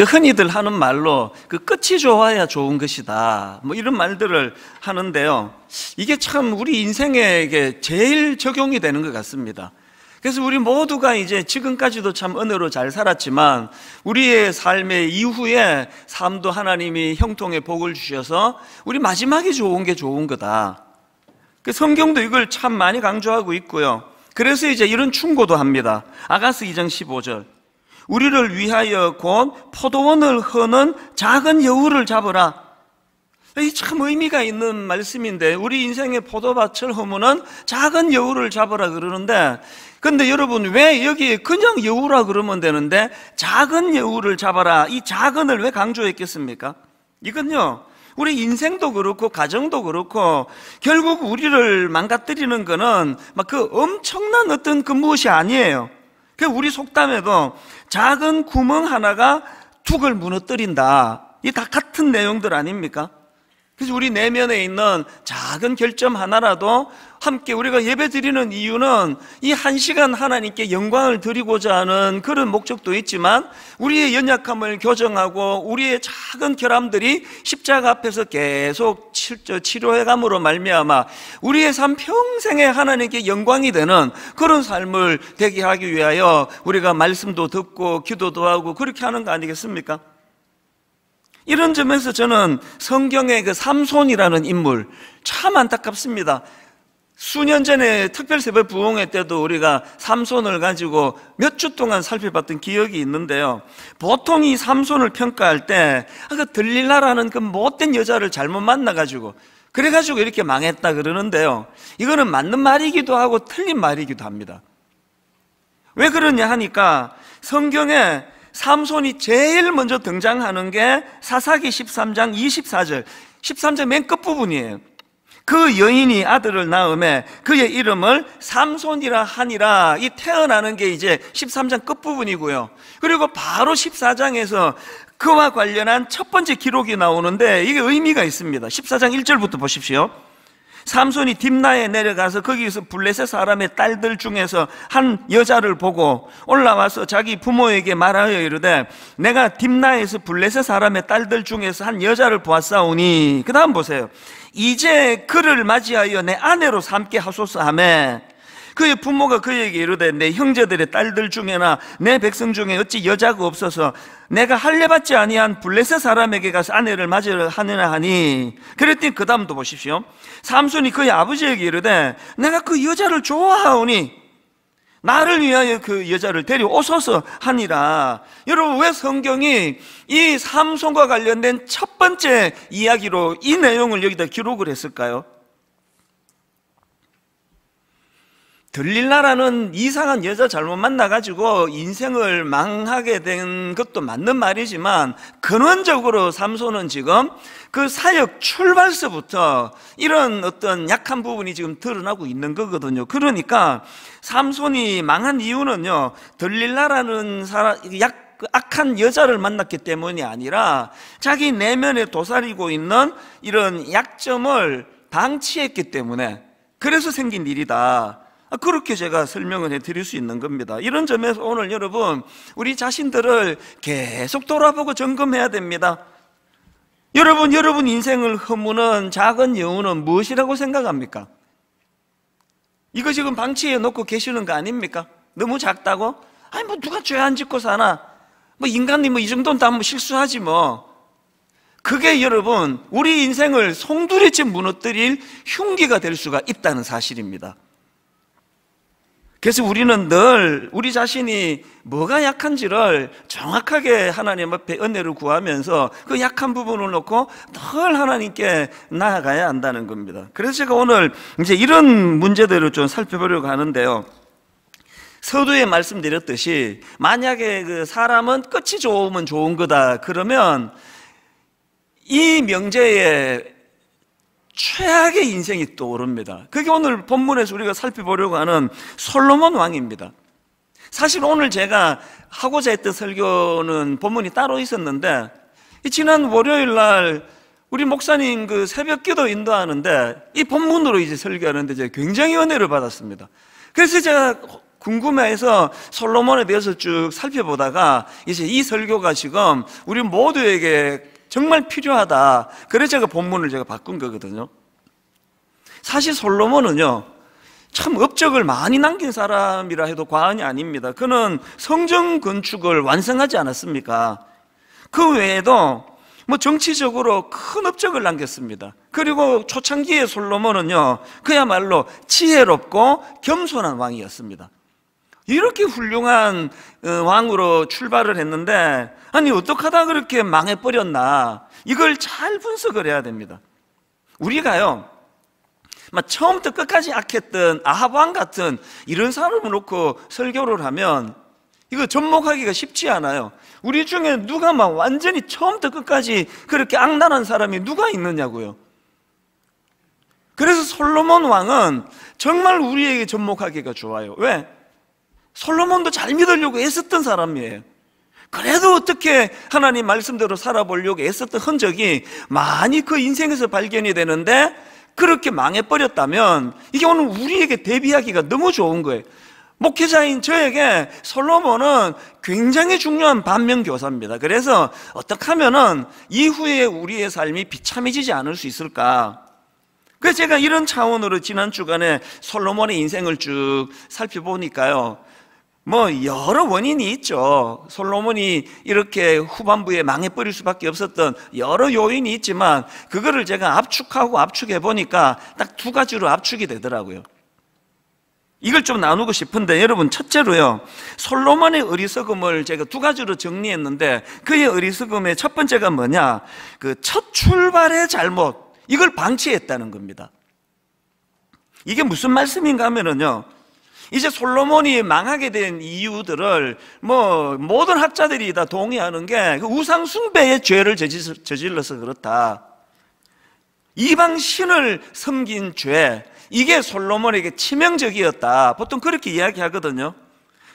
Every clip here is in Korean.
그 흔히들 하는 말로 그 끝이 좋아야 좋은 것이다. 뭐 이런 말들을 하는데요. 이게 참 우리 인생에게 제일 적용이 되는 것 같습니다. 그래서 우리 모두가 이제 지금까지도 참 은혜로 잘 살았지만 우리의 삶의 이후에 삶도 하나님이 형통의 복을 주셔서 우리 마지막에 좋은 게 좋은 거다. 그 성경도 이걸 참 많이 강조하고 있고요. 그래서 이제 이런 충고도 합니다. 아가스 2장 15절. 우리를 위하여 곧 포도원을 허는 작은 여우를 잡으라. 이 참 의미가 있는 말씀인데 우리 인생의 포도밭을 허무는 작은 여우를 잡으라 그러는데 근데 여러분 왜 여기에 그냥 여우라 그러면 되는데 작은 여우를 잡아라 이 작은을 왜 강조했겠습니까? 이건요 우리 인생도 그렇고 가정도 그렇고 결국 우리를 망가뜨리는 거는 막 그 엄청난 어떤 그 무엇이 아니에요. 그 우리 속담에도 작은 구멍 하나가 툭을 무너뜨린다. 이 다 같은 내용들 아닙니까? 그래서 우리 내면에 있는 작은 결점 하나라도 함께 우리가 예배 드리는 이유는 이 한 시간 하나님께 영광을 드리고자 하는 그런 목적도 있지만 우리의 연약함을 교정하고 우리의 작은 결함들이 십자가 앞에서 계속 치료해감으로 말미암아 우리의 삶 평생에 하나님께 영광이 되는 그런 삶을 되게 하기 위하여 우리가 말씀도 듣고 기도도 하고 그렇게 하는 거 아니겠습니까? 이런 점에서 저는 성경의 그 삼손이라는 인물 참 안타깝습니다. 수년 전에 특별 새벽 부흥회 때도 우리가 삼손을 가지고 몇 주 동안 살펴봤던 기억이 있는데요. 보통 이 삼손을 평가할 때, 아, 그 들릴라라는 그 못된 여자를 잘못 만나가지고, 그래가지고 이렇게 망했다 그러는데요. 이거는 맞는 말이기도 하고 틀린 말이기도 합니다. 왜 그러냐 하니까 성경에 삼손이 제일 먼저 등장하는 게 사사기 13장 24절 13절 맨 끝부분이에요 그 여인이 아들을 낳음에 그의 이름을 삼손이라 하니라. 이 태어나는 게 이제 13장 끝부분이고요. 그리고 바로 14장에서 그와 관련한 첫 번째 기록이 나오는데 이게 의미가 있습니다. 14장 1절부터 보십시오. 삼손이 딥나에 내려가서 거기서 블레셋 사람의 딸들 중에서 한 여자를 보고 올라와서 자기 부모에게 말하여 이르되 내가 딥나에서 블레셋 사람의 딸들 중에서 한 여자를 보았사오니. 그 다음 보세요 이제 그를 맞이하여 내 아내로 삼게 하소서. 하매 그의 부모가 그에게 이르되 내 형제들의 딸들 중에나 내 백성 중에 어찌 여자가 없어서 내가 할례받지 아니한 블레셋 사람에게 가서 아내를 맞으려 하느냐 하니? 그랬더니 그 다음도 보십시오. 삼손이 그의 아버지에게 이르되 내가 그 여자를 좋아하오니 나를 위하여 그 여자를 데려오소서 하니라. 여러분, 왜 성경이 이 삼손과 관련된 첫 번째 이야기로 이 내용을 여기다 기록을 했을까요? 들릴라라는 이상한 여자 잘못 만나가지고 인생을 망하게 된 것도 맞는 말이지만 근원적으로 삼손은 지금 그 사역 출발서부터 이런 어떤 약한 부분이 지금 드러나고 있는 거거든요. 그러니까 삼손이 망한 이유는요, 들릴라라는 사람, 약, 그 악한 여자를 만났기 때문이 아니라 자기 내면에 도사리고 있는 이런 약점을 방치했기 때문에 그래서 생긴 일이다. 아, 그렇게 제가 설명을 해드릴 수 있는 겁니다. 이런 점에서 오늘 여러분, 우리 자신들을 계속 돌아보고 점검해야 됩니다. 여러분, 여러분 인생을 허무는 작은 여우는 무엇이라고 생각합니까? 이거 지금 방치해 놓고 계시는 거 아닙니까? 너무 작다고? 아니, 뭐 누가 죄 안 짓고 사나? 뭐 인간이 뭐 이 정도는 다 뭐 실수하지 뭐. 그게 여러분, 우리 인생을 송두리째 무너뜨릴 흉기가 될 수가 있다는 사실입니다. 그래서 우리는 늘 우리 자신이 뭐가 약한지를 정확하게 하나님 앞에 은혜를 구하면서 그 약한 부분을 놓고 늘 하나님께 나아가야 한다는 겁니다. 그래서 제가 오늘 이제 이런 문제들을 좀 살펴보려고 하는데요. 서두에 말씀드렸듯이 만약에 그 사람은 끝이 좋으면 좋은 거다 그러면 이 명제에 최악의 인생이 떠오릅니다. 그게 오늘 본문에서 우리가 살펴보려고 하는 솔로몬 왕입니다. 사실 오늘 제가 하고자 했던 설교는 본문이 따로 있었는데 지난 월요일 날 우리 목사님 그 새벽 기도 인도하는데 이 본문으로 이제 설교하는데 제가 굉장히 은혜를 받았습니다. 그래서 제가 궁금해서 솔로몬에 대해서 쭉 살펴보다가 이제 이 설교가 지금 우리 모두에게 정말 필요하다. 그래서 제가 본문을 제가 바꾼 거거든요. 사실 솔로몬은요, 참 업적을 많이 남긴 사람이라 해도 과언이 아닙니다. 그는 성전 건축을 완성하지 않았습니까? 그 외에도 뭐 정치적으로 큰 업적을 남겼습니다. 그리고 초창기의 솔로몬은요, 그야말로 지혜롭고 겸손한 왕이었습니다. 이렇게 훌륭한 어, 왕으로 출발을 했는데, 아니, 어떡 하다 그렇게 망해버렸나. 이걸 잘 분석을 해야 됩니다. 우리가요, 막 처음부터 끝까지 악했던 아합 왕 같은 이런 사람을 놓고 설교를 하면 이거 접목하기가 쉽지 않아요. 우리 중에 누가 막 완전히 처음부터 끝까지 그렇게 악랄한 사람이 누가 있느냐고요. 그래서 솔로몬 왕은 정말 우리에게 접목하기가 좋아요. 왜? 솔로몬도 잘 믿으려고 애썼던 사람이에요. 그래도 어떻게 하나님 말씀대로 살아보려고 애썼던 흔적이 많이 그 인생에서 발견이 되는데 그렇게 망해버렸다면 이게 오늘 우리에게 대비하기가 너무 좋은 거예요. 목회자인 저에게 솔로몬은 굉장히 중요한 반면교사입니다. 그래서 어떻게 하면은 이후에 우리의 삶이 비참해지지 않을 수 있을까? 그래서 제가 이런 차원으로 지난 주간에 솔로몬의 인생을 쭉 살펴보니까요. 뭐 여러 원인이 있죠. 솔로몬이 이렇게 후반부에 망해버릴 수밖에 없었던 여러 요인이 있지만 그거를 제가 압축하고 압축해 보니까 딱 두 가지로 압축이 되더라고요. 이걸 좀 나누고 싶은데 여러분 첫째로요. 솔로몬의 어리석음을 제가 두 가지로 정리했는데 그의 어리석음의 첫 번째가 뭐냐? 그 첫 출발의 잘못. 이걸 방치했다는 겁니다. 이게 무슨 말씀인가 하면은요 이제 솔로몬이 망하게 된 이유들을 뭐 모든 학자들이 다 동의하는 게그 우상 숭배의 죄를 저질러서 그렇다. 이방 신을 섬긴 죄 이게 솔로몬에게 치명적이었다. 보통 그렇게 이야기하거든요.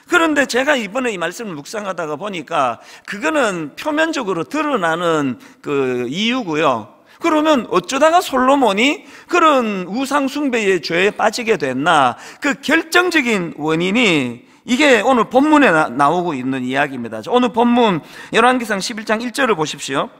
그런데 제가 이번에 이 말씀을 묵상하다가 보니까 그거는 표면적으로 드러나는 그 이유고요. 그러면 어쩌다가 솔로몬이 그런 우상숭배의 죄에 빠지게 됐나? 그 결정적인 원인이 이게 오늘 본문에 나, 오고 있는 이야기입니다. 오늘 본문 열왕기상 11장 1절을 보십시오.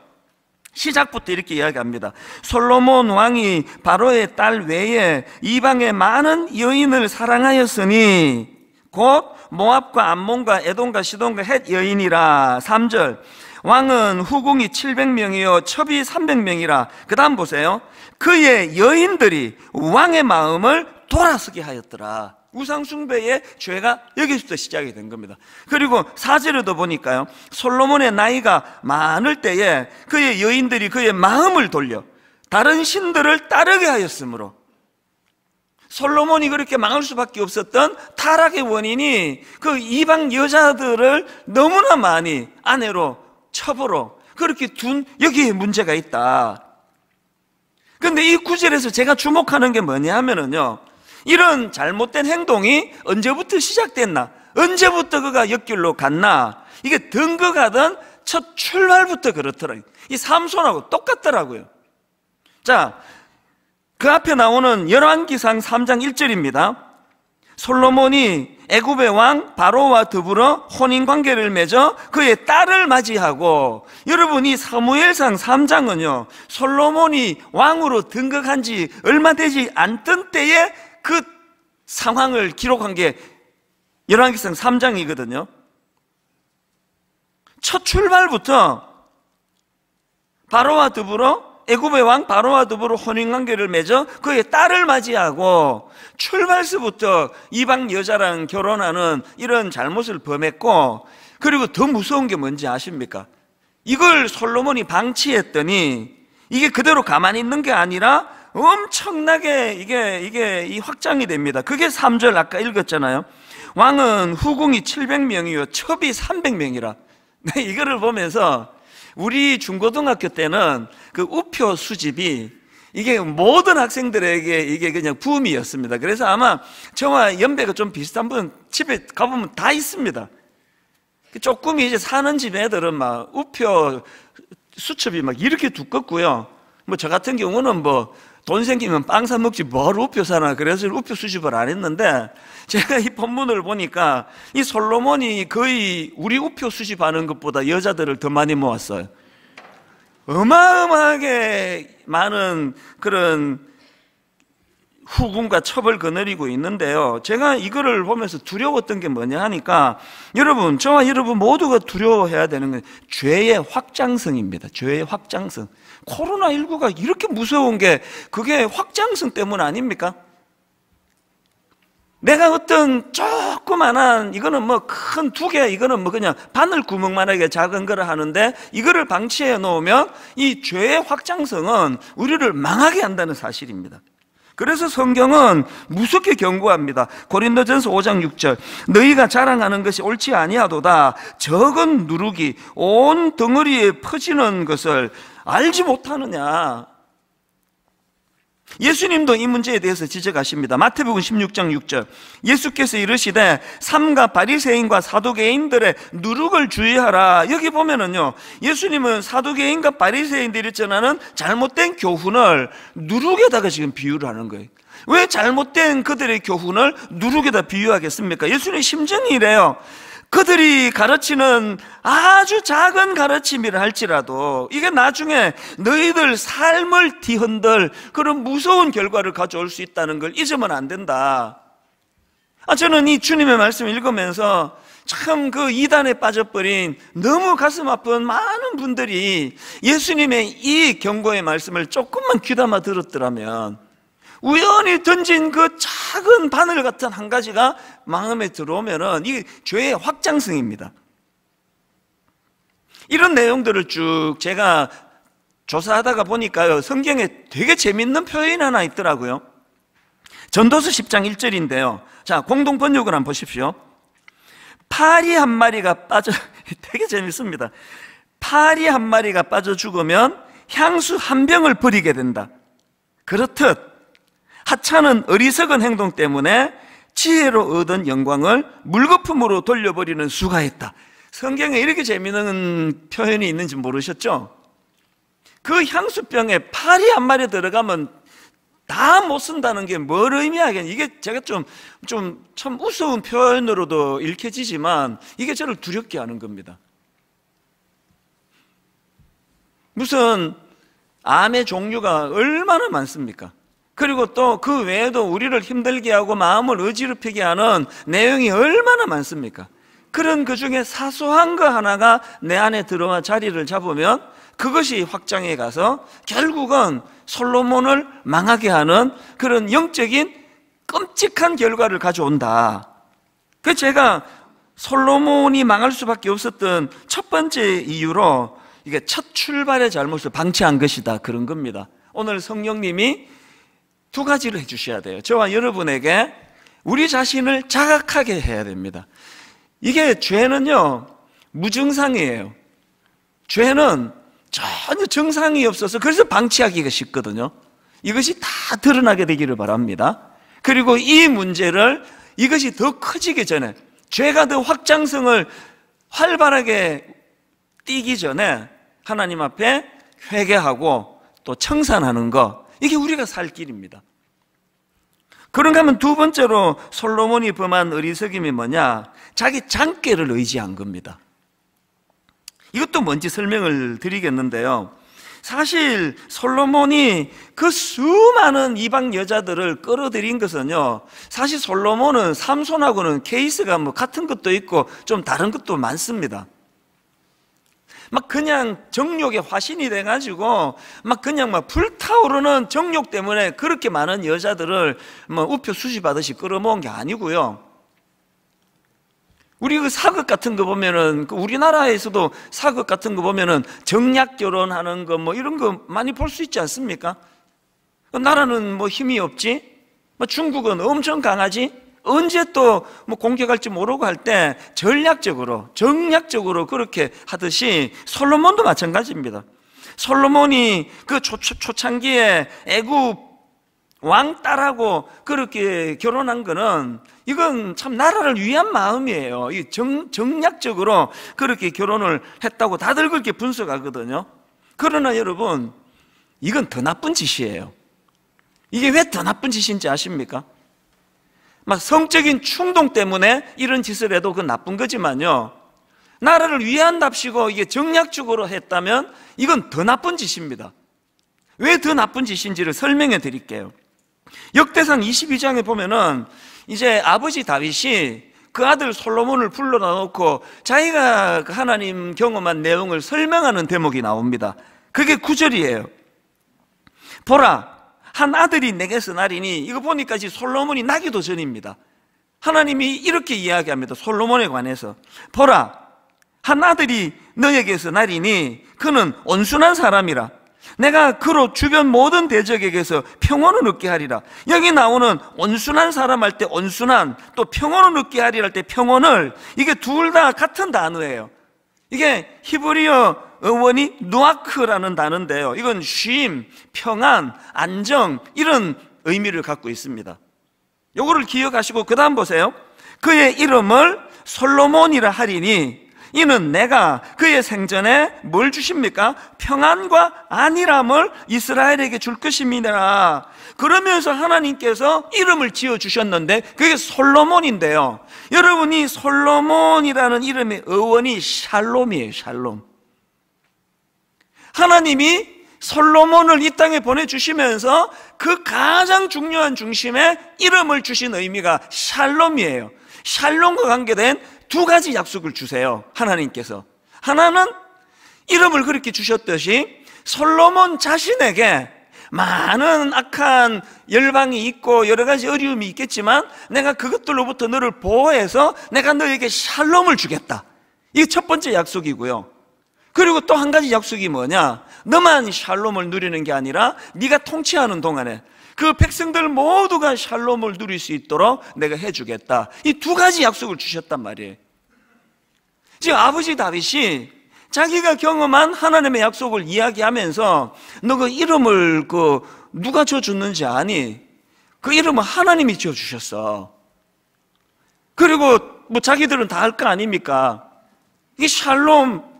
시작부터 이렇게 이야기합니다. 솔로몬 왕이 바로의 딸 외에 이방의 많은 여인을 사랑하였으니 곧 모압과 암몬과 에돔과 시돈과 헷 여인이라 3절 왕은 후궁이 700명이요 첩이 300명이라. 그 다음 보세요. 그의 여인들이 왕의 마음을 돌아서게 하였더라. 우상숭배의 죄가 여기서부터 시작이 된 겁니다. 그리고 사제로도 보니까요 솔로몬의 나이가 많을 때에 그의 여인들이 그의 마음을 돌려 다른 신들을 따르게 하였으므로 솔로몬이 그렇게 망할 수밖에 없었던 타락의 원인이 그 이방 여자들을 너무나 많이 아내로 첩으로 그렇게 둔 여기에 문제가 있다. 근데 이 구절에서 제가 주목하는 게 뭐냐 하면은요. 이런 잘못된 행동이 언제부터 시작됐나? 언제부터 그가 옆길로 갔나? 이게 등극하던 첫 출발부터 그렇더라고요. 이 삼손하고 똑같더라고요. 자, 그 앞에 나오는 열왕기상 3장 1절입니다. 솔로몬이 애굽의 왕 바로와 더불어 혼인 관계를 맺어 그의 딸을 맞이하고 여러분 이 사무엘상 3장은요 솔로몬이 왕으로 등극한 지 얼마 되지 않던 때에 그 상황을 기록한 게 열왕기상 3장이거든요. 첫 출발부터 바로와 더불어 애굽의 왕 바로와 더불어 혼인 관계를 맺어 그의 딸을 맞이하고 출발서부터 이방 여자랑 결혼하는 이런 잘못을 범했고 그리고 더 무서운 게 뭔지 아십니까? 이걸 솔로몬이 방치했더니 이게 그대로 가만히 있는 게 아니라 엄청나게 이게 이게 이 확장이 됩니다. 그게 3절 아까 읽었잖아요. 왕은 후궁이 700명이요 첩이 300명이라. 이거를 보면서 우리 중고등학교 때는 그 우표 수집이 이게 모든 학생들에게 이게 그냥 붐이었습니다. 그래서 아마 저와 연배가 좀 비슷한 분 집에 가보면 다 있습니다. 조금 이제 사는 집 애들은 막 우표 수첩이 막 이렇게 두껍고요. 뭐 저 같은 경우는 뭐 돈 생기면 빵 사 먹지 뭘 우표 사나 그래서 우표 수집을 안 했는데 제가 이 본문을 보니까 이 솔로몬이 거의 우리 우표 수집하는 것보다 여자들을 더 많이 모았어요. 어마어마하게 많은 그런 후군과 첩을 거느리고 있는데요. 제가 이거를 보면서 두려웠던 게 뭐냐 하니까 여러분, 저와 여러분 모두가 두려워해야 되는 건 죄의 확장성입니다. 죄의 확장성. 코로나19가 이렇게 무서운 게 그게 확장성 때문 아닙니까? 내가 어떤 조그만한 이거는 뭐 큰 두 개, 이거는 뭐 그냥 바늘 구멍만하게 작은 거를 하는데 이거를 방치해 놓으면 이 죄의 확장성은 우리를 망하게 한다는 사실입니다. 그래서 성경은 무섭게 경고합니다. 고린도전서 5장 6절. 너희가 자랑하는 것이 옳지 아니하도다. 적은 누룩이 온 덩어리에 퍼지는 것을 알지 못하느냐. 예수님도 이 문제에 대해서 지적하십니다. 마태복음 16장 6절. 예수께서 이르시되 삼가 바리새인과 사도개인들의 누룩을 주의하라. 여기 보면은요. 예수님은 사도개인과 바리새인들이 전하는 잘못된 교훈을 누룩에다가 지금 비유를 하는 거예요. 왜 잘못된 그들의 교훈을 누룩에다 비유하겠습니까? 예수님 심정이 이래요. 그들이 가르치는 아주 작은 가르침이라 할지라도 이게 나중에 너희들 삶을 뒤흔들 그런 무서운 결과를 가져올 수 있다는 걸 잊으면 안 된다. 아, 저는 이 주님의 말씀을 읽으면서 참 그 이단에 빠져버린 너무 가슴 아픈 많은 분들이 예수님의 이 경고의 말씀을 조금만 귀담아 들었더라면 우연히 던진 그 작은 바늘 같은 한 가지가 마음에 들어오면은 이 죄의 확장성입니다. 이런 내용들을 쭉 제가 조사하다가 보니까요, 성경에 되게 재밌는 표현이 하나 있더라고요. 전도서 10장 1절인데요. 자, 공동 번역을 한번 보십시오. 파리 한 마리가 빠져, 되게 재밌습니다. 파리 한 마리가 빠져 죽으면 향수 한 병을 버리게 된다. 그렇듯 하찮은 어리석은 행동 때문에 지혜로 얻은 영광을 물거품으로 돌려버리는 수가 있다. 성경에 이렇게 재미있는 표현이 있는지 모르셨죠? 그 향수병에 파리 한 마리 들어가면 다 못 쓴다는 게 뭘 의미하겠냐. 이게 제가 좀, 좀 참 우스운 표현으로도 읽혀지지만 이게 저를 두렵게 하는 겁니다. 무슨 암의 종류가 얼마나 많습니까? 그리고 또 그 외에도 우리를 힘들게 하고 마음을 어지럽히게 하는 내용이 얼마나 많습니까? 그런 그 중에 사소한 거 하나가 내 안에 들어와 자리를 잡으면 그것이 확장해 가서 결국은 솔로몬을 망하게 하는 그런 영적인 끔찍한 결과를 가져온다. 그 제가 솔로몬이 망할 수밖에 없었던 첫 번째 이유로 이게 첫 출발의 잘못을 방치한 것이다. 그런 겁니다. 오늘 성령님이 두 가지를 해주셔야 돼요. 저와 여러분에게 우리 자신을 자각하게 해야 됩니다. 이게 죄는요, 무증상이에요. 죄는 전혀 정상이 없어서 그래서 방치하기가 쉽거든요. 이것이 다 드러나게 되기를 바랍니다. 그리고 이 문제를 이것이 더 커지기 전에 죄가 더 확장성을 활발하게 띄기 전에 하나님 앞에 회개하고 또 청산하는 것 이게 우리가 살 길입니다. 그런가 하면 두 번째로 솔로몬이 범한 어리석임이 뭐냐? 자기 장깨를 의지한 겁니다. 이것도 뭔지 설명을 드리겠는데요. 사실 솔로몬이 그 수많은 이방 여자들을 끌어들인 것은요. 사실 솔로몬은 삼손하고는 케이스가 뭐 같은 것도 있고 좀 다른 것도 많습니다. 막 그냥 정욕의 화신이 돼가지고 막 그냥 막 불타오르는 정욕 때문에 그렇게 많은 여자들을 뭐 우표 수시받듯이 끌어모은 게 아니고요. 우리 그 사극 같은 거 보면은 그 우리나라에서도 사극 같은 거 보면은 정략 결혼하는 거 뭐 이런 거 많이 볼 수 있지 않습니까? 그 나라는 뭐 힘이 없지? 뭐 중국은 엄청 강하지? 언제 또 뭐 공격할지 모르고 할 때 전략적으로 정략적으로 그렇게 하듯이 솔로몬도 마찬가지입니다. 솔로몬이 그 초, 초 창기에 애굽 왕 딸하고 그렇게 결혼한 거는 이건 참 나라를 위한 마음이에요. 이 정, 정략적으로 그렇게 결혼을 했다고 다들 그렇게 분석하거든요. 그러나 여러분, 이건 더 나쁜 짓이에요. 이게 왜 더 나쁜 짓인지 아십니까? 막 성적인 충동 때문에 이런 짓을 해도 그건 나쁜 거지만요. 나라를 위한답시고 이게 정략적으로 했다면 이건 더 나쁜 짓입니다. 왜 더 나쁜 짓인지를 설명해 드릴게요. 역대상 22장에 보면은 이제 아버지 다윗이 그 아들 솔로몬을 불러다 놓고 자기가 그 하나님 경험한 내용을 설명하는 대목이 나옵니다. 그게 구절이에요. 보라, 한 아들이 내게서 나리니 이거 보니까 지금 솔로몬이 나기도 전입니다. 하나님이 이렇게 이야기합니다. 솔로몬에 관해서. 보라, 한 아들이 너에게서 나리니 그는 온순한 사람이라. 내가 그로 주변 모든 대적에게서 평온을 얻게 하리라. 여기 나오는 온순한 사람 할 때 온순한 또 평온을 얻게 하리라 할 때 평온을 이게 둘 다 같은 단어예요. 이게 히브리어 어원이 누아크라는 단어인데요. 이건 쉼, 평안, 안정 이런 의미를 갖고 있습니다. 요거를 기억하시고 그다음 보세요. 그의 이름을 솔로몬이라 하리니 이는 내가 그의 생전에 뭘 주십니까? 평안과 안일함을 이스라엘에게 줄 것입니다. 그러면서 하나님께서 이름을 지어 주셨는데 그게 솔로몬인데요. 여러분이 솔로몬이라는 이름의 어원이 샬롬이에요, 샬롬. 하나님이 솔로몬을 이 땅에 보내주시면서 그 가장 중요한 중심에 이름을 주신 의미가 샬롬이에요. 샬롬과 관계된 두 가지 약속을 주세요. 하나님께서. 하나는 이름을 그렇게 주셨듯이 솔로몬 자신에게 많은 악한 열방이 있고 여러 가지 어려움이 있겠지만 내가 그것들로부터 너를 보호해서 내가 너에게 샬롬을 주겠다. 이게 첫 번째 약속이고요. 그리고 또 한 가지 약속이 뭐냐? 너만 샬롬을 누리는 게 아니라 네가 통치하는 동안에 그 백성들 모두가 샬롬을 누릴 수 있도록 내가 해주겠다. 이 두 가지 약속을 주셨단 말이에요. 지금 아버지 다윗이 자기가 경험한 하나님의 약속을 이야기하면서 너 그 이름을 그 누가 지어줬는지 아니? 그 이름은 하나님이 지어주셨어. 그리고 뭐 자기들은 다 할 거 아닙니까? 이게 샬롬.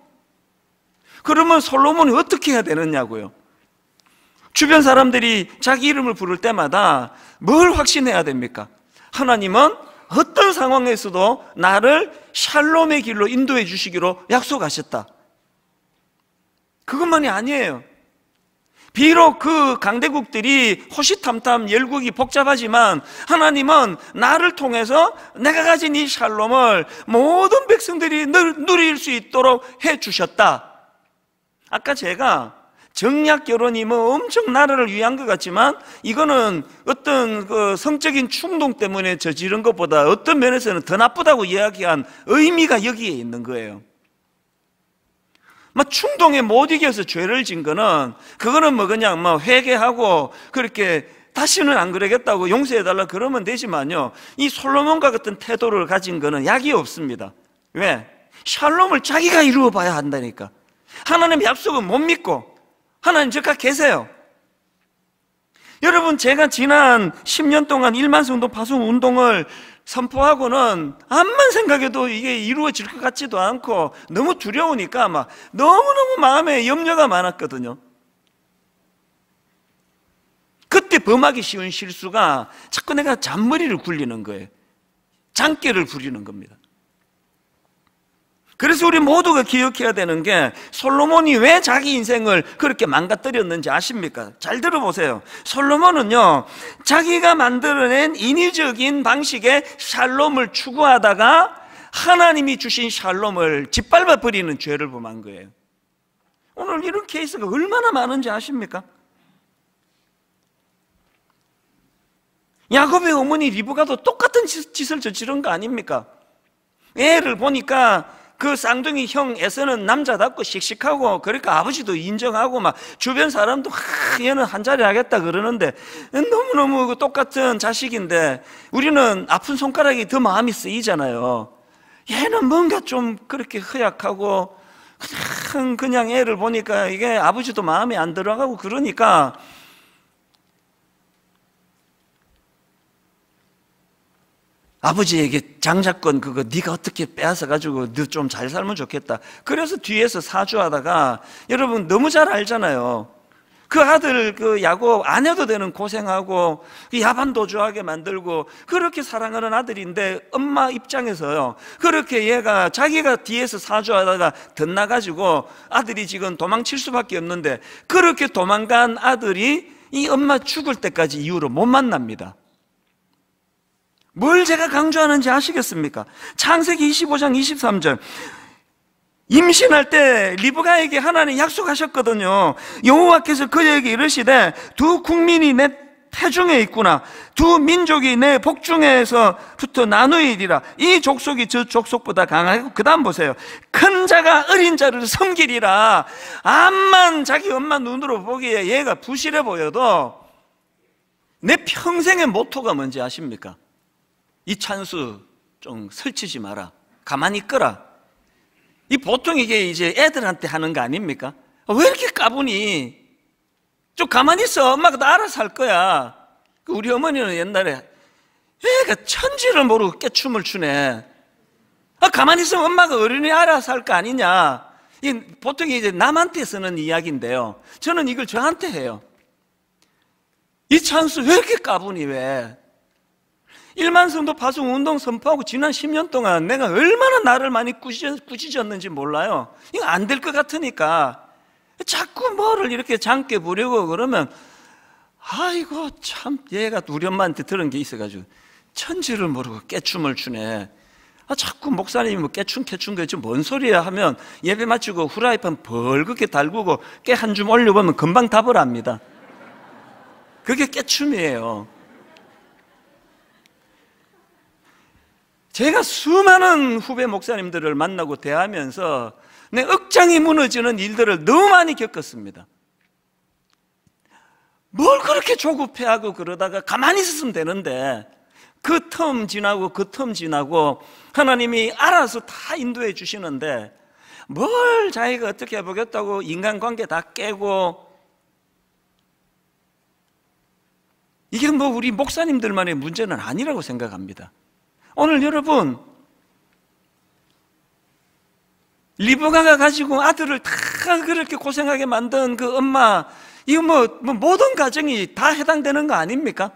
그러면 솔로몬이 어떻게 해야 되느냐고요. 주변 사람들이 자기 이름을 부를 때마다 뭘 확신해야 됩니까? 하나님은 어떤 상황에서도 나를 샬롬의 길로 인도해 주시기로 약속하셨다. 그것만이 아니에요. 비록 그 강대국들이 호시탐탐 열국이 복잡하지만 하나님은 나를 통해서 내가 가진 이 샬롬을 모든 백성들이 누릴 수 있도록 해 주셨다. 아까 제가 정략 결혼이 뭐 엄청 나라를 위한 것 같지만 이거는 어떤 그 성적인 충동 때문에 저지른 것보다 어떤 면에서는 더 나쁘다고 이야기한 의미가 여기에 있는 거예요. 막 충동에 못 이겨서 죄를 진 거는 그거는 뭐 그냥 뭐 회개하고 그렇게 다시는 안 그러겠다고 용서해달라 그러면 되지만요. 이 솔로몬과 같은 태도를 가진 거는 약이 없습니다. 왜? 샬롬을 자기가 이루어 봐야 한다니까. 하나님 약속은 못 믿고 하나님 즉각 계세요. 여러분 제가 지난 10년 동안 1만 성도 파송 운동을 선포하고는 암만 생각해도 이게 이루어질 것 같지도 않고 너무 두려우니까 막 너무너무 마음에 염려가 많았거든요. 그때 범하기 쉬운 실수가 자꾸 내가 잔머리를 굴리는 거예요. 장깨를 부리는 겁니다. 그래서 우리 모두가 기억해야 되는 게 솔로몬이 왜 자기 인생을 그렇게 망가뜨렸는지 아십니까? 잘 들어보세요. 솔로몬은요, 자기가 만들어낸 인위적인 방식의 샬롬을 추구하다가 하나님이 주신 샬롬을 짓밟아 버리는 죄를 범한 거예요. 오늘 이런 케이스가 얼마나 많은지 아십니까? 야곱의 어머니 리브가도 똑같은 짓을 저지른 거 아닙니까? 애를 보니까 그 쌍둥이 형 에서는 남자답고 씩씩하고 그러니까 아버지도 인정하고 막 주변 사람도 하, 얘는 한 자리 하겠다 그러는데 너무너무 그 똑같은 자식인데 우리는 아픈 손가락이 더 마음이 쓰이잖아요. 얘는 뭔가 좀 그렇게 허약하고 그냥, 그냥 애를 보니까 이게 아버지도 마음에 안 들어가고 그러니까 아버지에게 장자권 그거 네가 어떻게 빼앗아 가지고 너 좀 잘 살면 좋겠다. 그래서 뒤에서 사주하다가 여러분 너무 잘 알잖아요. 그 아들 그 야곱 안 해도 되는 고생하고 그 야반 도주하게 만들고 그렇게 사랑하는 아들인데 엄마 입장에서요 그렇게 얘가 자기가 뒤에서 사주하다가 덧나가지고 아들이 지금 도망칠 수밖에 없는데 그렇게 도망간 아들이 이 엄마 죽을 때까지 이후로 못 만납니다 뭘 제가 강조하는지 아시겠습니까? 창세기 25장 23절 임신할 때 리브가에게 하나님 약속하셨거든요. 여호와께서 그에게 이르시되 두 국민이 내 태중에 있구나. 두 민족이 내 복중에서부터 나누이리라. 이 족속이 저 족속보다 강하고 그다음 보세요. 큰 자가 어린 자를 섬기리라. 암만 자기 엄마 눈으로 보기에 얘가 부실해 보여도 내 평생의 모토가 뭔지 아십니까? 이 찬수 좀 설치지 마라. 가만히 있거라. 이 보통 이게 이제 애들한테 하는 거 아닙니까? 왜 이렇게 까부니? 좀 가만히 있어. 엄마가 다 알아서 할 거야. 그 우리 어머니는 옛날에 애가 천지를 모르고 깨춤을 추네. 아, 가만히 있으면 엄마가 어른이 알아서 할 거 아니냐. 이 보통 이제 남한테 쓰는 이야기인데요. 저는 이걸 저한테 해요. 이 찬스 왜 이렇게 까부니, 왜? 1만 성도 파송 운동 선포하고 지난 10년 동안 내가 얼마나 나를 많이 꾸짖었는지 몰라요. 이거 안 될 것 같으니까 자꾸 뭐를 이렇게 장깨 부리고 그러면 아이고 참 얘가 우리 엄마한테 들은 게 있어가지고 천지를 모르고 깨춤을 추네. 아, 자꾸 목사님이 뭐 깨춤 깨춤 그지 뭔 소리야 하면 예배 마치고 후라이팬 벌겋게 달구고 깨 한 줌 올려보면 금방 답을 합니다. 그게 깨춤이에요. 제가 수많은 후배 목사님들을 만나고 대하면서 내 억장이 무너지는 일들을 너무 많이 겪었습니다. 뭘 그렇게 조급해하고 그러다가 가만히 있었으면 되는데 그 텀 지나고 그 텀 지나고 하나님이 알아서 다 인도해 주시는데 뭘 자기가 어떻게 해보겠다고 인간관계 다 깨고 이게 뭐 우리 목사님들만의 문제는 아니라고 생각합니다. 오늘 여러분 리브가가 가지고 아들을 다 그렇게 고생하게 만든 그 엄마 이거 뭐, 뭐 모든 가정이 다 해당되는 거 아닙니까?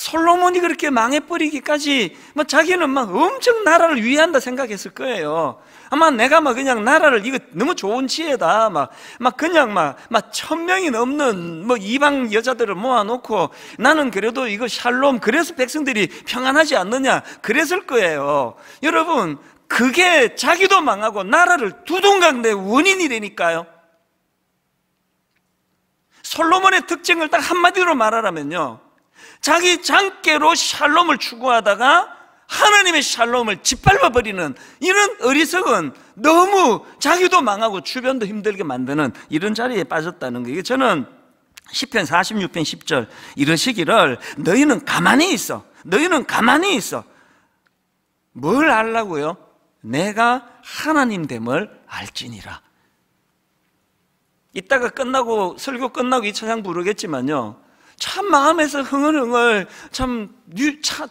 솔로몬이 그렇게 망해버리기까지 뭐 자기는 막 엄청 나라를 위한다 생각했을 거예요. 아마 내가 막 그냥 나라를 이거 너무 좋은 지혜다. 막, 막 그냥 막, 막 천 명이 넘는 뭐 이방 여자들을 모아놓고 나는 그래도 이거 샬롬 그래서 백성들이 평안하지 않느냐 그랬을 거예요. 여러분, 그게 자기도 망하고 나라를 두둥강내 원인이라니까요. 솔로몬의 특징을 딱 한마디로 말하라면요. 자기 장께로 샬롬을 추구하다가 하나님의 샬롬을 짓밟아 버리는 이런 어리석은 너무 자기도 망하고 주변도 힘들게 만드는 이런 자리에 빠졌다는 거예요. 저는 10편 46편 10절 이러시기를 너희는 가만히 있어. 너희는 가만히 있어. 뭘 알라고요? 내가 하나님 됨을 알지니라. 이따가 끝나고 설교 끝나고 이 찬양 부르겠지만요. 참 마음에서 흥얼흥얼 참,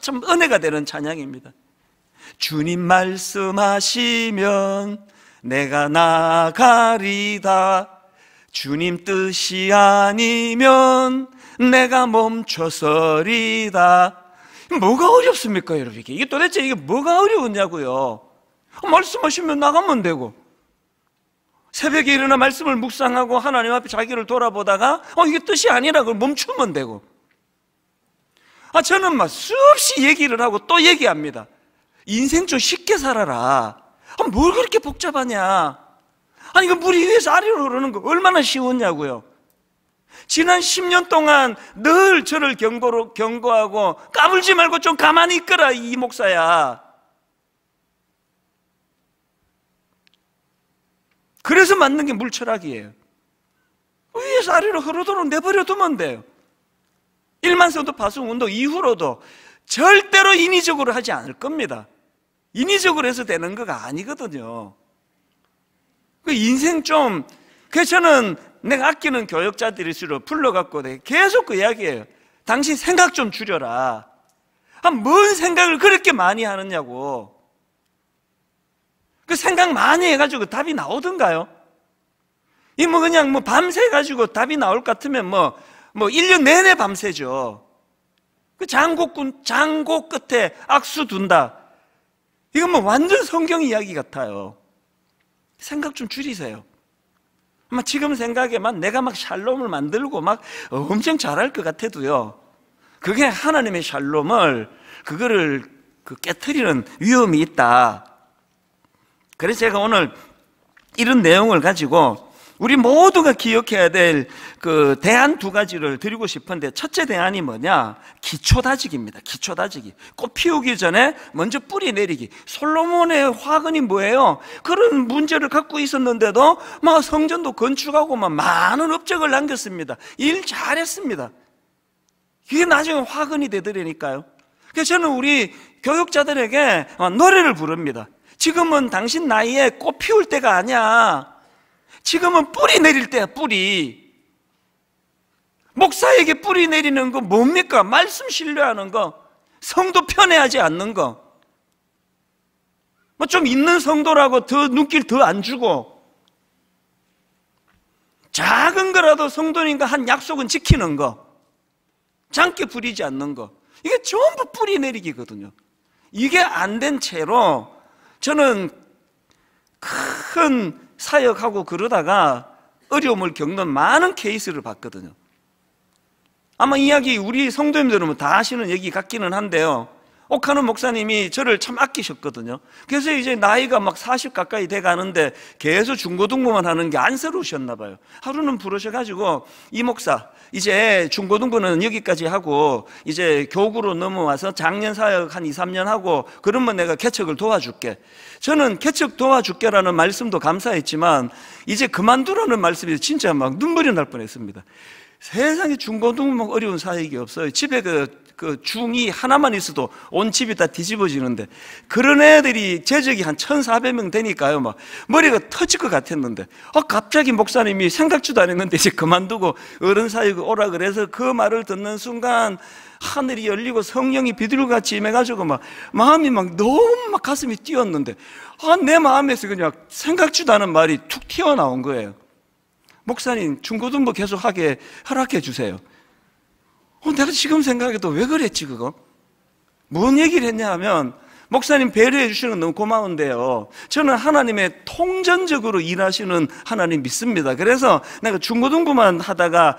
참 은혜가 되는 찬양입니다. 주님 말씀하시면 내가 나가리다. 주님 뜻이 아니면 내가 멈춰서리다. 뭐가 어렵습니까, 여러분? 이게 도대체 이게 뭐가 어려웠냐고요? 말씀하시면 나가면 되고. 새벽에 일어나 말씀을 묵상하고 하나님 앞에 자기를 돌아보다가 어 이게 뜻이 아니라 그걸 멈추면 되고. 아 저는 막 수없이 얘기를 하고 또 얘기합니다. 인생 좀 쉽게 살아라. 아, 뭘 그렇게 복잡하냐? 아니 이거 물이 위에서 아래로 흐르는 거 얼마나 쉬웠냐고요. 지난 10년 동안 늘 저를 경고로, 경고하고 까불지 말고 좀 가만히 있거라 이 목사야 그래서 만든 게 물철학이에요. 위에서 아래로 흐르도록 내버려 두면 돼요. 일만성도 파송 운동 이후로도 절대로 인위적으로 하지 않을 겁니다. 인위적으로 해서 되는 거가 아니거든요. 그 인생 좀, 저는 내가 아끼는 교역자들일수록 불러갖고 계속 그 이야기예요. 당신 생각 좀 줄여라. 아, 뭔 생각을 그렇게 많이 하느냐고. 그 생각 많이 해가지고 답이 나오던가요? 이 뭐 그냥 뭐 밤새 가지고 답이 나올 것 같으면 뭐, 뭐 1년 내내 밤새죠. 그 장고, 장고 끝에 악수 둔다. 이건 뭐 완전 성경 이야기 같아요. 생각 좀 줄이세요. 막 지금 생각에만 내가 막 샬롬을 만들고 막 엄청 잘할 것 같아도요. 그게 하나님의 샬롬을 그거를 그 깨뜨리는 위험이 있다. 그래서 제가 오늘 이런 내용을 가지고 우리 모두가 기억해야 될 그 대안 두 가지를 드리고 싶은데 첫째 대안이 뭐냐? 기초 다지기입니다. 기초 다지기. 꽃 피우기 전에 먼저 뿌리 내리기. 솔로몬의 화근이 뭐예요? 그런 문제를 갖고 있었는데도 막 성전도 건축하고 막 많은 업적을 남겼습니다. 일 잘했습니다. 이게 나중에 화근이 되더라니까요. 그래서 저는 우리 교육자들에게 노래를 부릅니다. 지금은 당신 나이에 꽃 피울 때가 아니야. 지금은 뿌리 내릴 때야, 뿌리. 목사에게 뿌리 내리는 거 뭡니까? 말씀 신뢰하는 거. 성도 편애하지 않는 거. 뭐 좀 있는 성도라고 더 눈길 더 안 주고. 작은 거라도 성도님과 한 약속은 지키는 거. 장기 부리지 않는 거. 이게 전부 뿌리 내리기거든요. 이게 안 된 채로 저는 큰 사역하고 그러다가 어려움을 겪는 많은 케이스를 봤거든요. 아마 이야기 우리 성도님들은 다 아시는 얘기 같기는 한데요. 옥하는 목사님이 저를 참 아끼셨거든요. 그래서 이제 나이가 막 40 가까이 돼 가는데 계속 중고등부만 하는 게 안쓰러우셨나 봐요. 하루는 부르셔가지고 이 목사, 이제 중고등부는 여기까지 하고 이제 교구로 넘어와서 작년 사역 한 2, 3년 하고 그러면 내가 개척을 도와줄게. 저는 개척 도와줄게라는 말씀도 감사했지만 이제 그만두라는 말씀이 진짜 막 눈물이 날 뻔했습니다. 세상에 중고등부 어려운 사역이 없어요. 집에 그, 그 중이 하나만 있어도 온 집이 다 뒤집어지는데 그런 애들이 재적이 한 1,400명 되니까요. 막 머리가 터질 것 같았는데 아, 갑자기 목사님이 생각지도 않았는데 이제 그만두고 어른 사역 오라 그래서 그 말을 듣는 순간 하늘이 열리고 성령이 비둘기같이 임해가지고 막 마음이 막 너무 막 가슴이 뛰었는데 아, 내 마음에서 그냥 생각지도 않은 말이 툭 튀어나온 거예요. 목사님 중고등부 계속하게 허락해 주세요. 어, 내가 지금 생각해도 왜 그랬지 그거? 뭔 얘기를 했냐 하면 목사님 배려해 주시는 건 너무 고마운데요. 저는 하나님의 통전적으로 일하시는 하나님 믿습니다. 그래서 내가 중고등부만 하다가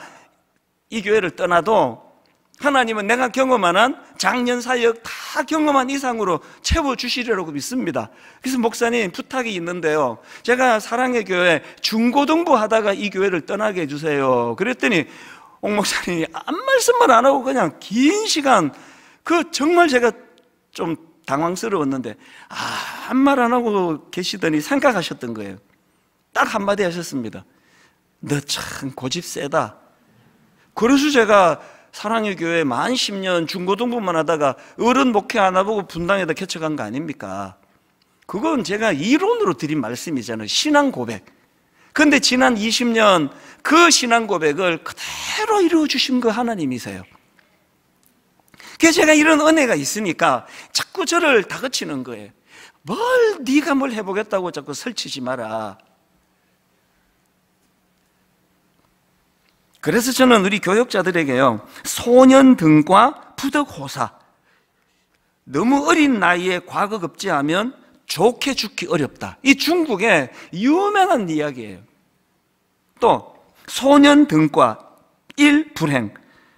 이 교회를 떠나도 하나님은 내가 경험한 한 작년 사역 다 경험한 이상으로 채워주시리라고 믿습니다. 그래서 목사님 부탁이 있는데요. 제가 사랑의 교회 중고등부 하다가 이 교회를 떠나게 해주세요. 그랬더니 옥 목사님이 아무 말씀만 안 하고 그냥 긴 시간 그 정말 제가 좀 당황스러웠는데 아무 말안 하고 계시더니 생각하셨던 거예요. 딱 한마디 하셨습니다. 너 참 고집 세다. 그래서 제가 사랑의 교회 만 10년 중고등부만 하다가 어른 목회 안 하고 분당에다 개척한 거 아닙니까? 그건 제가 이론으로 드린 말씀이잖아요. 신앙 고백. 근데 지난 20년 그 신앙 고백을 그대로 이루어 주신 거 하나님이세요. 그래서 제가 이런 은혜가 있으니까 자꾸 저를 다그치는 거예요. 뭘 네가 뭘 해보겠다고 자꾸 설치지 마라. 그래서 저는 우리 교육자들에게요, 소년 등과 부덕 호사. 너무 어린 나이에 과거 급제하면 좋게 죽기 어렵다. 이 중국의 유명한 이야기예요. 또, 소년 등과 일 불행.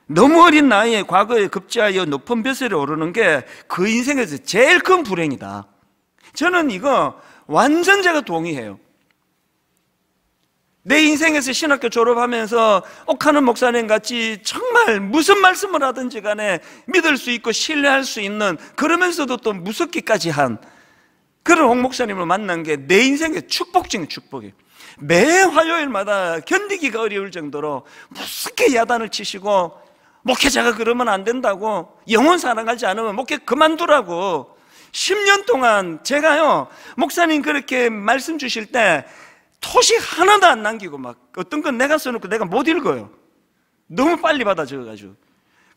너무 어린 나이에 과거에 급제하여 높은 벼슬에 오르는 게 그 인생에서 제일 큰 불행이다. 저는 이거 완전 제가 동의해요. 내 인생에서 신학교 졸업하면서 옥하는 목사님 같이 정말 무슨 말씀을 하든지 간에 믿을 수 있고 신뢰할 수 있는 그러면서도 또 무섭기까지 한 그런 옥 목사님을 만난 게 내 인생의 축복 중의 축복이에요. 매 화요일마다 견디기가 어려울 정도로 무섭게 야단을 치시고 목회자가 그러면 안 된다고 영혼 사랑하지 않으면 목회 그만두라고 10년 동안 제가요 목사님 그렇게 말씀 주실 때 토식 하나도 안 남기고 막 어떤 건 내가 써놓고 내가 못 읽어요. 너무 빨리 받아 적어가지고.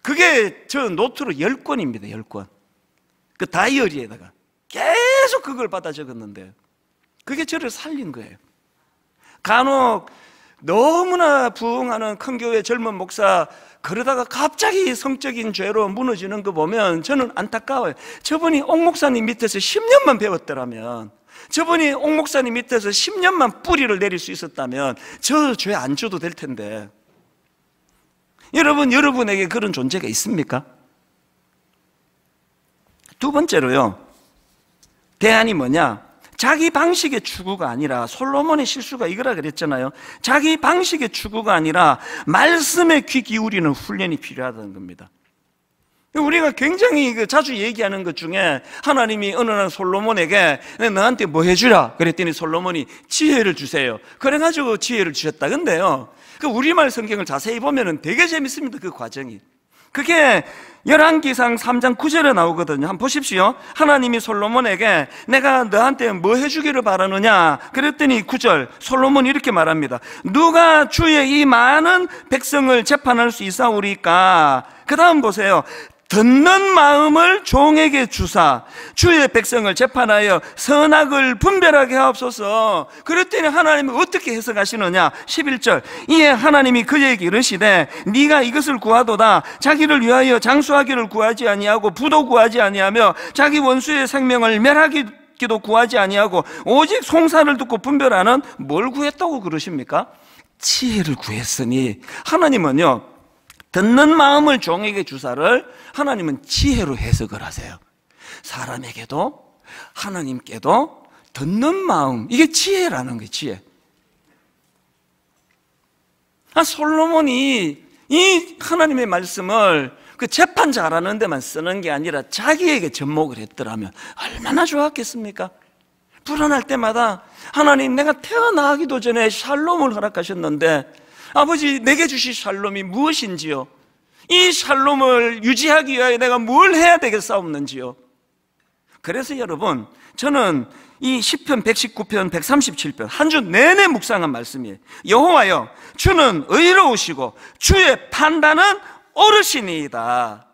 그게 저 노트로 10권입니다, 10권. 그 다이어리에다가. 계속 그걸 받아 적었는데. 그게 저를 살린 거예요. 간혹 너무나 부흥하는 큰 교회 젊은 목사 그러다가 갑자기 성적인 죄로 무너지는 거 보면 저는 안타까워요. 저분이 옥 목사님 밑에서 10년만 배웠더라면 저분이 옥 목사님 밑에서 10년만 뿌리를 내릴 수 있었다면 저 죄 안 줘도 될 텐데 여러분 여러분에게 그런 존재가 있습니까? 두 번째로요 대안이 뭐냐? 자기 방식의 추구가 아니라 솔로몬의 실수가 이거라 그랬잖아요. 자기 방식의 추구가 아니라 말씀에 귀 기울이는 훈련이 필요하다는 겁니다. 우리가 굉장히 그 자주 얘기하는 것 중에 하나님이 어느 날 솔로몬에게 너한테 뭐 해주라 그랬더니 솔로몬이 지혜를 주세요. 그래가지고 지혜를 주셨다. 근데요, 그 우리말 성경을 자세히 보면은 되게 재밌습니다. 그 과정이. 그게 열왕기상 3장 9절에 나오거든요. 한번 보십시오. 하나님이 솔로몬에게 내가 너한테 뭐 해주기를 바라느냐? 그랬더니 9절 솔로몬이 이렇게 말합니다. 누가 주의 이 많은 백성을 재판할 수 있사오리까? 그 다음 보세요. 듣는 마음을 종에게 주사. 주의 백성을 재판하여 선악을 분별하게 하옵소서. 그랬더니 하나님은 어떻게 해석하시느냐? 11절. 이에 하나님이 그에게 이르시되 네가 이것을 구하도다. 자기를 위하여 장수하기를 구하지 아니하고 부도 구하지 아니하며 자기 원수의 생명을 멸하기 기도 구하지 아니하고 오직 송사를 듣고 분별하는 뭘 구했다고 그러십니까? 지혜를 구했으니. 하나님은요 듣는 마음을 종에게 주사를 하나님은 지혜로 해석을 하세요. 사람에게도 하나님께도 듣는 마음 이게 지혜라는 거예요. 지혜. 아, 솔로몬이 이 하나님의 말씀을 그 재판 잘하는 데만 쓰는 게 아니라 자기에게 접목을 했더라면 얼마나 좋았겠습니까? 불안할 때마다 하나님 내가 태어나기도 전에 샬롬을 허락하셨는데 아버지 내게 주실 샬롬이 무엇인지요? 이 샬롬을 유지하기 위하여 내가 뭘 해야 되겠사옵는지요? 그래서 여러분 저는 이 10편, 119편, 137편 한 주 내내 묵상한 말씀이에요 여호와여 주는 의로우시고 주의 판단은 어르신이다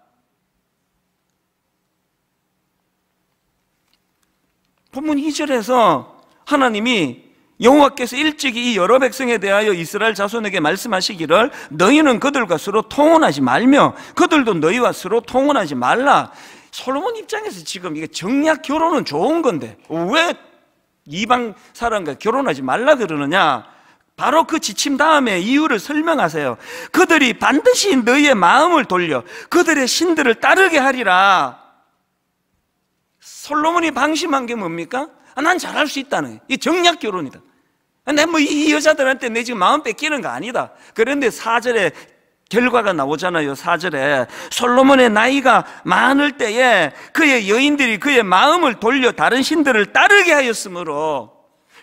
본문 2절에서 하나님이 여호와께서 일찍이 이 여러 백성에 대하여 이스라엘 자손에게 말씀하시기를 너희는 그들과 서로 통혼하지 말며 그들도 너희와 서로 통혼하지 말라. 솔로몬 입장에서 지금 이게 정략 결혼은 좋은 건데 왜 이방 사람과 결혼하지 말라 그러느냐? 바로 그 지침 다음에 이유를 설명하세요. 그들이 반드시 너희의 마음을 돌려 그들의 신들을 따르게 하리라. 솔로몬이 방심한 게 뭡니까? 아, 난 잘할 수 있다는 이 정략 결혼이다. 내뭐이 여자들한테 내 지금 마음 뺏기는 거 아니다. 그런데 사절에 결과가 나오잖아요. 사절에 솔로몬의 나이가 많을 때에 그의 여인들이 그의 마음을 돌려 다른 신들을 따르게 하였으므로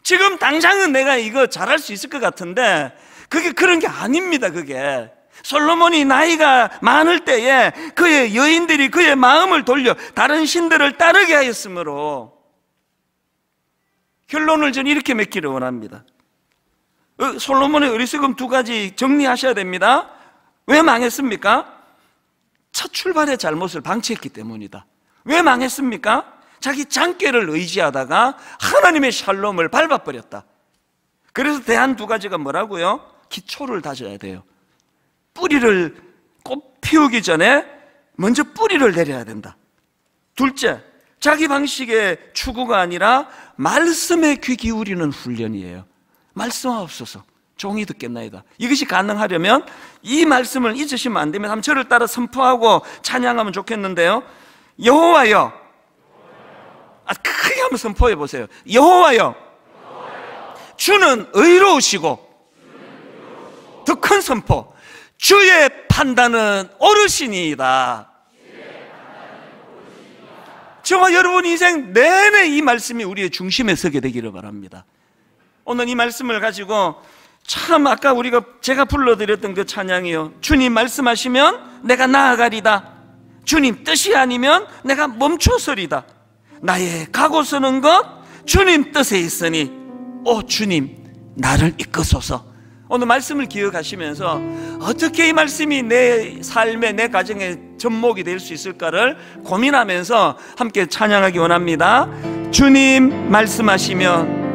지금 당장은 내가 이거 잘할 수 있을 것 같은데 그게 그런 게 아닙니다. 그게 솔로몬이 나이가 많을 때에 그의 여인들이 그의 마음을 돌려 다른 신들을 따르게 하였으므로 결론을 저는 이렇게 맺기를 원합니다. 어, 솔로몬의 어리석음 두 가지 정리하셔야 됩니다. 왜 망했습니까? 첫 출발의 잘못을 방치했기 때문이다. 왜 망했습니까? 자기 장깨를 의지하다가 하나님의 샬롬을 밟아버렸다. 그래서 대안 두 가지가 뭐라고요? 기초를 다져야 돼요. 뿌리를 꽃 피우기 전에 먼저 뿌리를 내려야 된다. 둘째, 자기 방식의 추구가 아니라 말씀에 귀 기울이는 훈련이에요. 말씀하옵소서. 종이 듣겠나이다. 이것이 가능하려면 이 말씀을 잊으시면 안 되면 한번 저를 따라 선포하고 찬양하면 좋겠는데요. 여호와여. 아, 크게 한번 선포해 보세요. 여호와여. 주는 의로우시고 더 큰 선포. 주의 판단은 어르신이다. 저와 여러분 인생 내내 이 말씀이 우리의 중심에 서게 되기를 바랍니다. 오늘 이 말씀을 가지고 참 아까 우리가 제가 불러드렸던 그 찬양이요. 주님 말씀하시면 내가 나아가리다. 주님 뜻이 아니면 내가 멈춰서리다. 나의 가고 서는 것 주님 뜻에 있으니 오 주님 나를 이끄소서. 오늘 말씀을 기억하시면서 어떻게 이 말씀이 내 삶에 내 가정에 접목이 될 수 있을까를 고민하면서 함께 찬양하기 원합니다. 주님 말씀하시면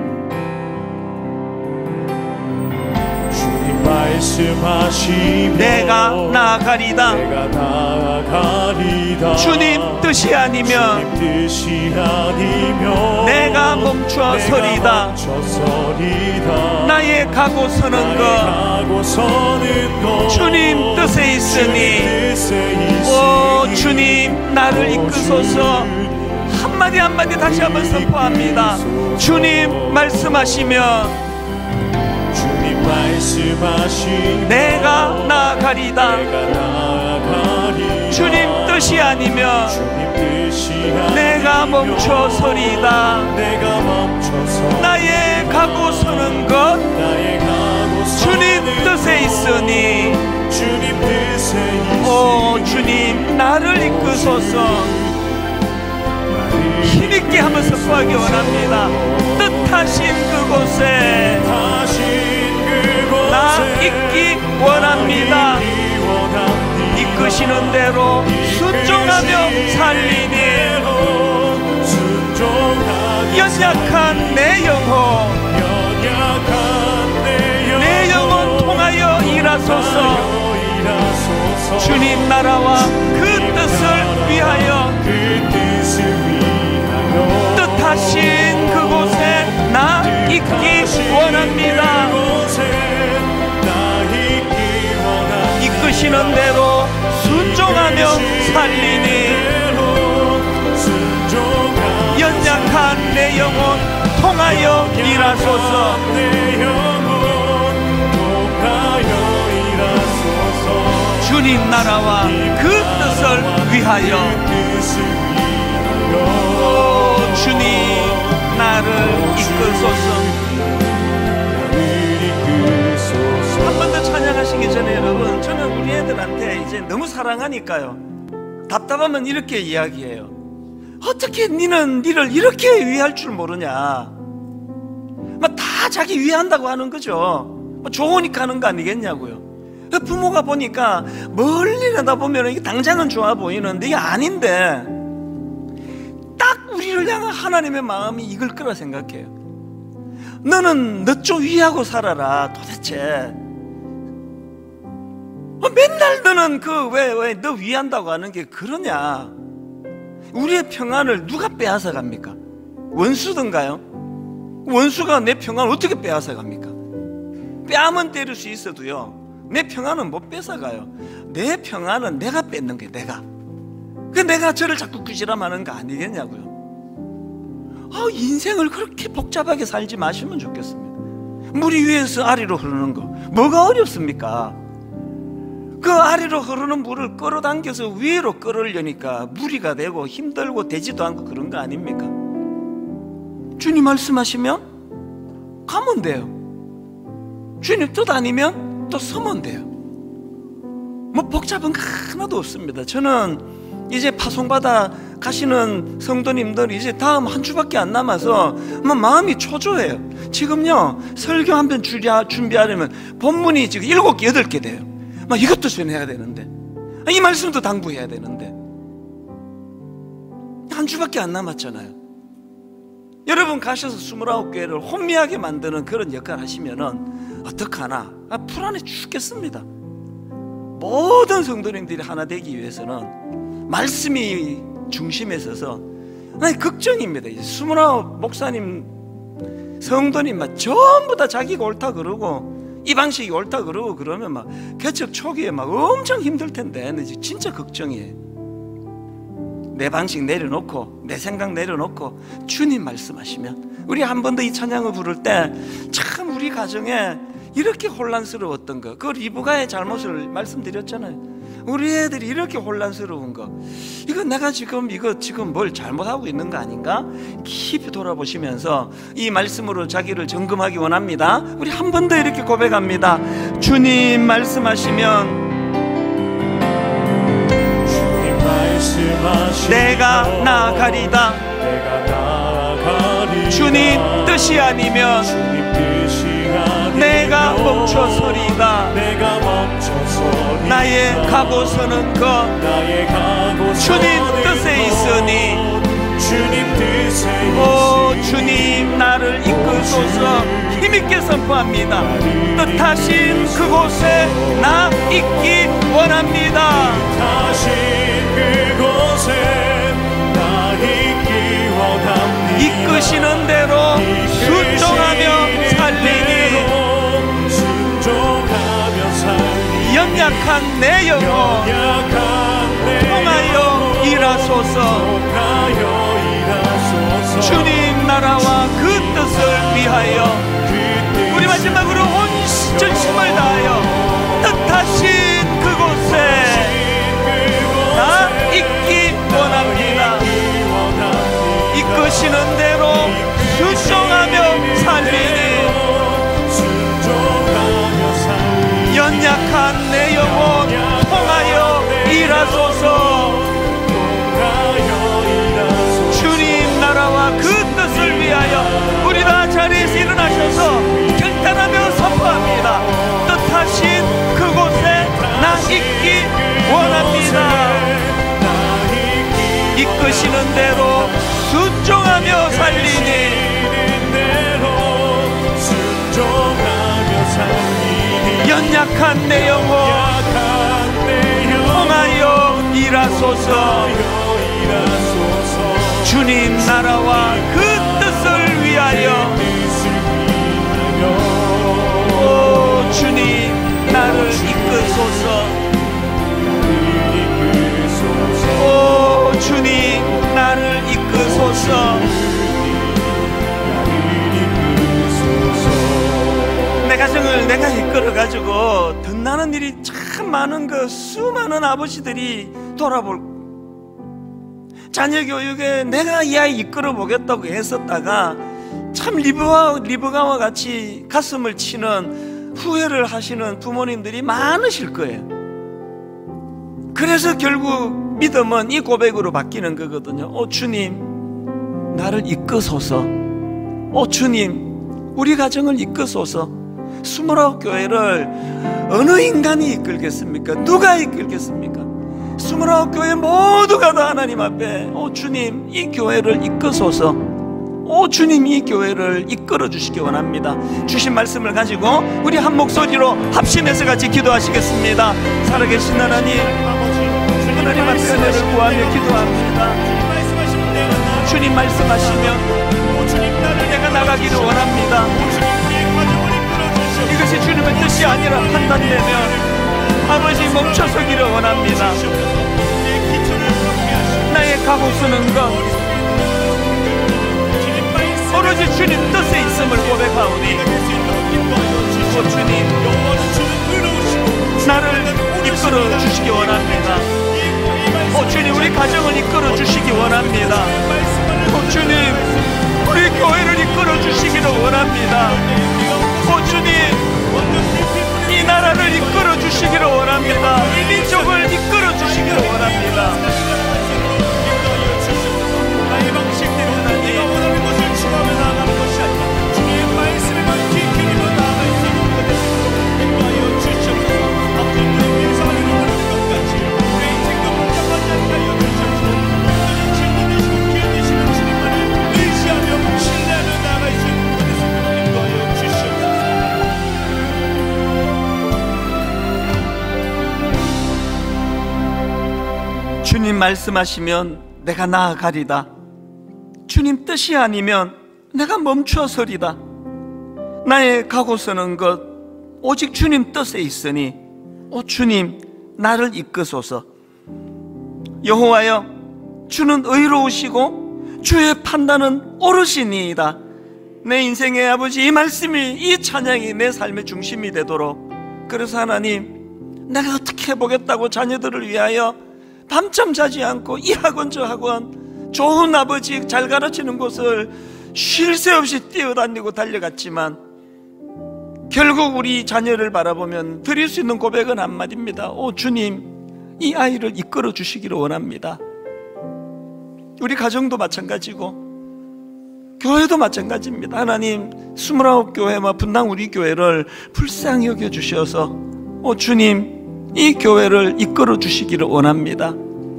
말씀하시며 내가 나아가리다. 내가 나아가리다. 주님 뜻이 아니면 주님 뜻이 아니면 내가 멈춰 서리다. 멈춰 서리다. 나의 가고 서는 것. 주님 뜻에 있으니 오 주님 나를 이끄소서. 한마디 한마디 다시 한번 선포합니다. 주님 말씀하시면 말씀하시며 내가 나아가리다. 주님 뜻이 아니면 내가 멈춰 서리다. 내가 멈춰서 나의 가고 서는 것 주님 뜻에 있으니. 오 주님 나를 이끄소서. 힘있게 한번 선포하기 원합니다. 뜻하신 그곳에 있기 원합니다. 이끄시는 대로 순종하며 살리니 연약한 내 영혼 내 영혼 통하여 일하소서 주님 나라와 그 뜻을 위하여 그 뜻을 위하여 뜻하신 그곳에 나 있기 원합니다 이끄시는 대로 순종하며 살리니. 연약한 내 영혼 통하여 일하소서. 주님 나라와 그 뜻을 위하여. 오 주님 나를 이끌소서 더 찬양하시기 전에 여러분 저는 우리 애들한테 이제 너무 사랑하니까요. 답답하면 이렇게 이야기해요 어떻게 니는 니를 이렇게 위할 줄 모르냐? 막다 자기 위한다고 하는 거죠. 뭐 좋으니까 하는 거 아니겠냐고요. 그 부모가 보니까 멀리 내다보면 당장은 좋아 보이는데 이게 아닌데 딱 우리를 향한 하나님의 마음이 이걸 거라 생각해요 너는 너쪽 위하고 살아라 도대체 어, 맨날 너는 그 왜 왜 너 위한다고 하는 게 그러냐? 우리의 평안을 누가 빼앗아 갑니까? 원수든가요? 원수가 내 평안을 어떻게 빼앗아 갑니까? 뺨은 때릴 수 있어도요 내 평안은 못 뺏어 가요. 내 평안은 내가 뺏는 거예요 내가. 그 내가 저를 자꾸 꾸지람하는 거 아니겠냐고요. 아, 인생을 그렇게 복잡하게 살지 마시면 좋겠습니다. 물이 위에서 아래로 흐르는 거 뭐가 어렵습니까? 그 아래로 흐르는 물을 끌어당겨서 위로 끌으려니까 무리가 되고 힘들고 되지도 않고 그런 거 아닙니까? 주님 말씀하시면 가면 돼요. 주님 뜻 아니면 또 서면 돼요. 뭐 복잡한 거 하나도 없습니다. 저는 이제 파송받아 가시는 성도님들이 이제 다음 한 주밖에 안 남아서 뭐 마음이 초조해요. 지금요 설교 한 편 준비하려면 본문이 지금 일곱 개 여덟 개 돼요. 막 이것도 전해야 되는데 이 말씀도 당부해야 되는데 한 주밖에 안 남았잖아요. 여러분 가셔서 스물아홉 교회를 혼미하게 만드는 그런 역할 하시면은 어떡하나 아, 불안해 죽겠습니다. 모든 성도님들이 하나 되기 위해서는 말씀이 중심에 서서 아니 걱정입니다. 스물아홉 목사님 성도님만 전부 다 자기가 옳다 그러고 이 방식이 옳다 그러고 그러면 막 개척 초기에 막 엄청 힘들 텐데 진짜 걱정이에요. 내 방식 내려놓고 내 생각 내려놓고 주님 말씀하시면. 우리 한 번 더 이 찬양을 부를 때 참 우리 가정에 이렇게 혼란스러웠던 거. 그걸 이브가의 잘못을 말씀드렸잖아요 우리 애들이 이렇게 혼란스러운 거. 이거 내가 지금 이거 지금 뭘 잘못하고 있는 거 아닌가? 깊이 돌아보시면서 이 말씀으로 자기를 점검하기 원합니다. 우리 한 번 더 이렇게 고백합니다. 주님 말씀하시면 주님 말씀하시며 내가 나아가리다. 내가 아니면 주님 뜻이 아니면 내가 멈춰서리다. 내가 멈춰서리다. 나의 가고 서는 것 나의 가고 주님 뜻에 것, 있으니. 주님 뜻에 오 있으니. 주님 나를 이끌소서. 힘있게 있게 선포합니다. 뜻하신 그곳에 나 있기 원합니다. 다시 그곳에 나 있기 원합니다. 이끄시는 대로 연약한 내 영혼. 통하여 일하소서. 주님 나라와 그 뜻을 위하여 그 우리 마지막으로 온 전심을 다하여 이끄시는 대로 순종하며 살리니. 연약한 내 영혼 통하여 일하소서. 주님 나라와 그 일이 참 많은 그 수많은 아버지들이 돌아볼 자녀 교육에 내가 이 아이 이끌어 보겠다고 했었다가 참 리브와 리브가와 같이 가슴을 치는 후회를 하시는 부모님들이 많으실 거예요. 그래서 결국 믿음은 이 고백으로 바뀌는 거거든요. 오 주님, 나를 이끄소서. 오 주님, 우리 가정을 이끄소서. 스물아홉 교회를 어느 인간이 이끌겠습니까? 누가 이끌겠습니까? 스물아홉 교회 모두가 다 하나님 앞에 오 주님 이 교회를 이끄소서. 오 주님 이 교회를 이끌어 주시기 원합니다. 주신 말씀을 가지고 우리 한 목소리로 합심해서 같이 기도하시겠습니다. 살아계신 하나님 하나님 앞에 은혜를 구하며 기도합니다. 주님 말씀하시면 내가 나가기를 원합니다 주님의 뜻이 아니라 판단되면 아버지 멈춰서기를 원합니다. 나의 가고 쓰는 것 오로지 주님 뜻에 있음을 고백하오니 오 주님 나를 이끌어 주시기 원합니다. 오 주님 우리 가정을 이끌어 주시기 원합니다. 오 주님 우리 교회를 이끌어 주시기를 원합니다. 오 주님 이 나라를 이끌어 주시기를 원합니다. 이 민족을 이끌어 주시기를 원합니다 주님 말씀하시면 내가 나아가리다. 주님 뜻이 아니면 내가 멈추어서리다. 나의 가고 서는 것 오직 주님 뜻에 있으니 오 주님 나를 이끄소서. 여호와여 주는 의로우시고 주의 판단은 옳으시니이다. 내 인생의 아버지 이 말씀이 이 찬양이 내 삶의 중심이 되도록 그래서 하나님 내가 어떻게 해보겠다고 자녀들을 위하여 밤잠 자지 않고 이 학원 저 학원 좋은 아버지 잘 가르치는 곳을 쉴 새 없이 뛰어다니고 달려갔지만 결국 우리 자녀를 바라보면 드릴 수 있는 고백은 한마디입니다. 오 주님 이 아이를 이끌어 주시기를 원합니다. 우리 가정도 마찬가지고 교회도 마찬가지입니다. 하나님 스물아홉 교회와 분당 우리 교회를 불쌍히 여겨 주셔서 오 주님 이 교회를 이끌어 주시기를 원합니다.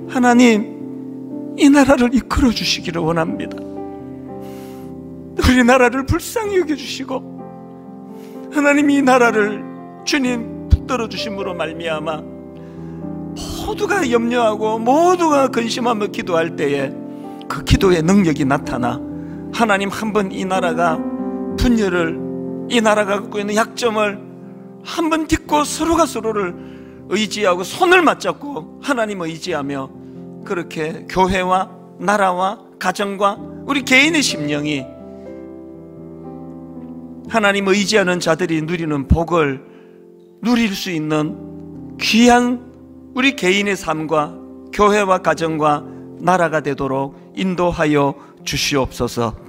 하나님, 이 나라를 이끌어 주시기를 원합니다. 우리 나라를 불쌍히 여겨 주시고 하나님 이 나라를 주님 붙들어 주심으로 말미암아 모두가 염려하고 모두가 근심하며 기도할 때에 그 기도의 능력이 나타나 하나님 한 번 이 나라가 분열을 이 나라가 갖고 있는 약점을 한 번 딛고 서로가 서로를 의지하고 손을 맞잡고 하나님 의지하며 그렇게 교회와 나라와 가정과 우리 개인의 심령이 하나님 의지하는 자들이 누리는 복을 누릴 수 있는 귀한 우리 개인의 삶과 교회와 가정과 나라가 되도록 인도하여 주시옵소서.